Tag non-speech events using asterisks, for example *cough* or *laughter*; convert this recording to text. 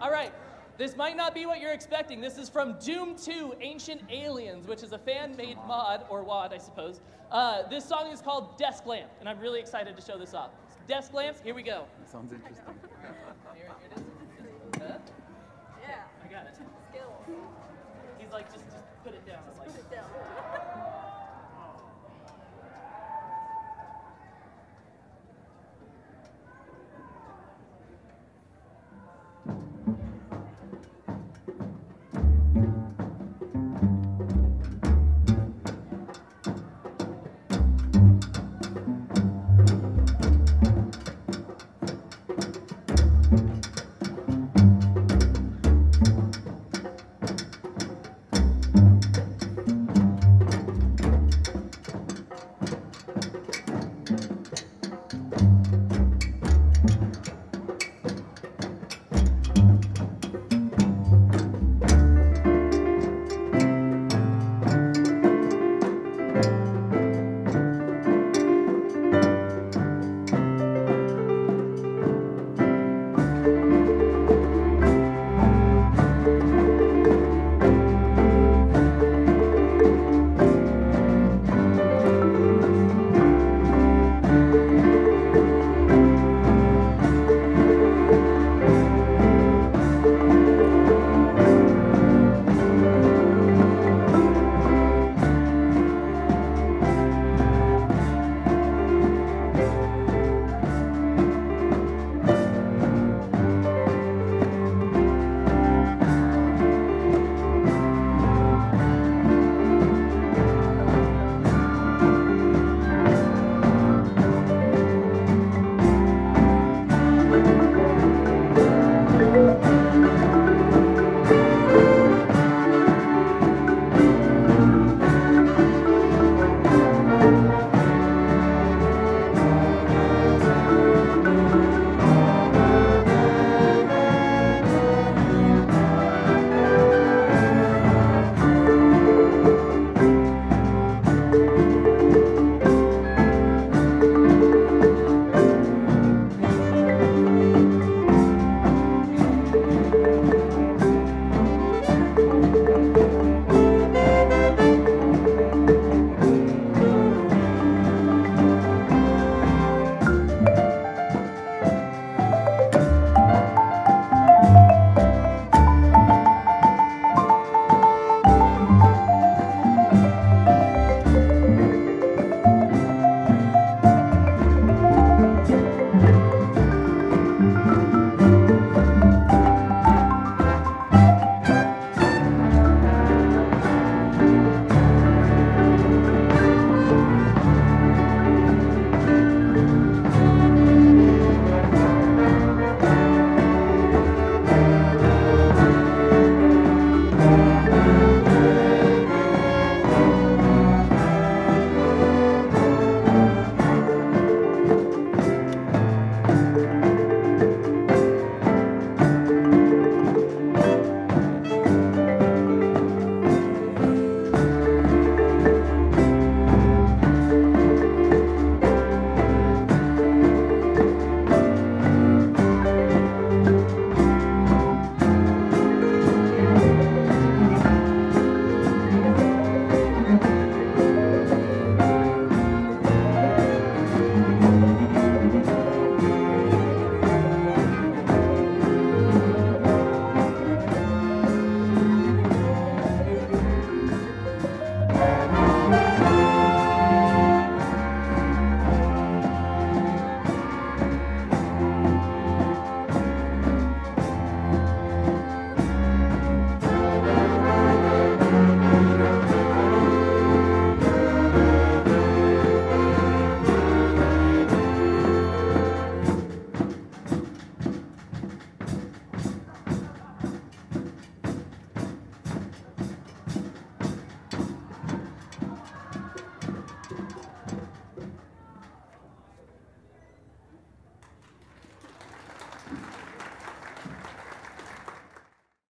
All right. This might not be what you're expecting. This is from Doom 2 Ancient Aliens, which is a fan made mod, or WAD, I suppose. Uh, this song is called Desk Lamp, and I'm really excited to show this off. Desk Lamp, here we go. Sounds interesting. Here it is. Yeah. I got it. Skill. He's like, just, just put it down. Just Put it down. *laughs*